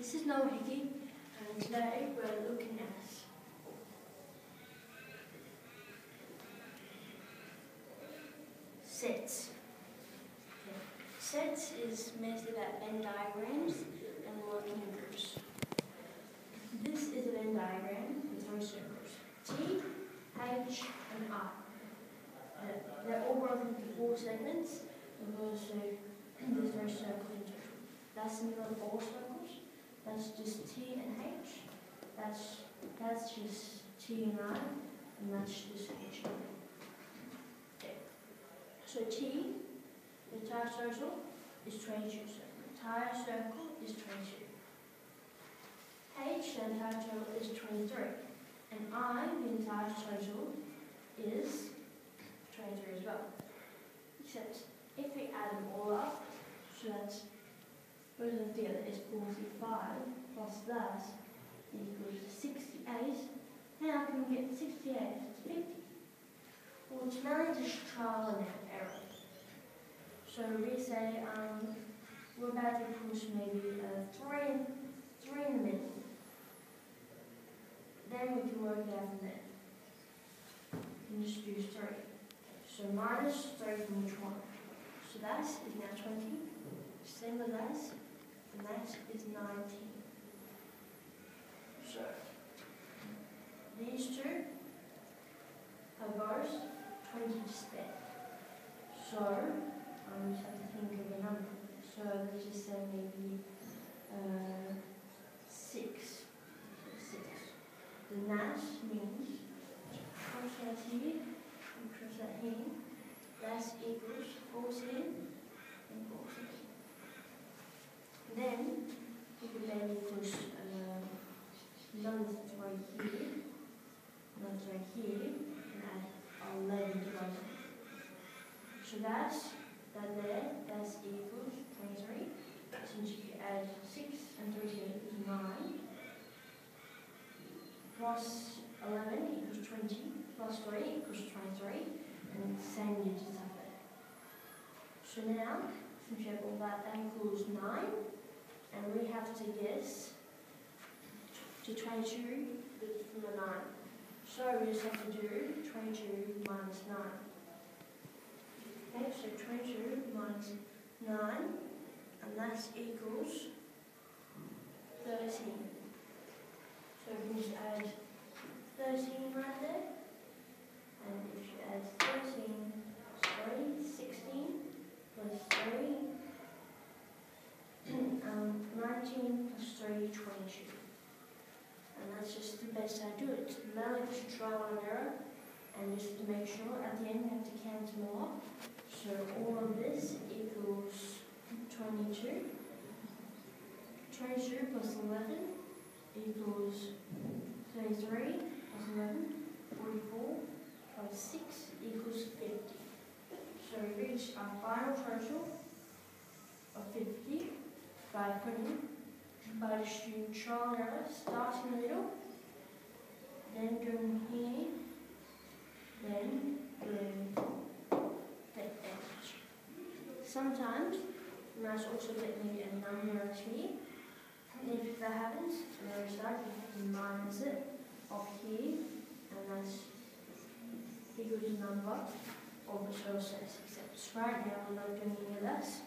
This is Noah Hickey, and today we're looking at sets. Sets is mostly about Venn diagrams and working groups. This is a Venn diagram with three circles T, H, and I. Uh, they're all broken into four segments because so there's three circles in total. That's not four circles. That's just T and H. That's that's just T and I, and that's just H and I. So T, the entire circle, is 22. So the entire circle is 22. H, the entire total, is 23. And I, the entire circle, is 23 as well. Except if we add them all up, so that's of them together is 45 plus that equals 68. Now can we get 68 to 50? Well, mainly just trial and error. So we say um, we're about to push maybe uh, three, three in the middle. Then we can work out from there. And just use three. So minus three from which one? So that is now 20. Same as that, and is 19. So these two have bars 20 to spare. So I just have to think of a number. So let's just say maybe uh, 6. 6. Then that means cross that here and cross that here. Equals 14 and 14. Then can maybe push uh, right here, numbers right here, and add 11 to one. So that's that's equals 23. Since you add 6 and 3 equals 9, plus 11 equals 20, plus 3 equals 23, and up there. So now, since you have all that, that equals 9, and we have to guess to 22 from the 9. So we just have to do 22 minus 9. Okay, so 22 minus 9, and that equals 13. So we can just add 13 right there. And if you add 13, sorry, 16 plus 3, um, 19 plus 3, 22. And that's just the best I do it. Now I just trial and error, and just to make sure, at the end you have to count them all. So all of this equals 22. 22 plus 11 equals 33 plus 11, 44 plus 6 equals 50. So we reach our final total of 50 by putting, by just doing trial start in the middle, then going here, then going the edge. Sometimes you might also get maybe a number right here. If that happens, notice that you have to minus it off here, and that's equal to number of the process. Except right now we're not doing any of this.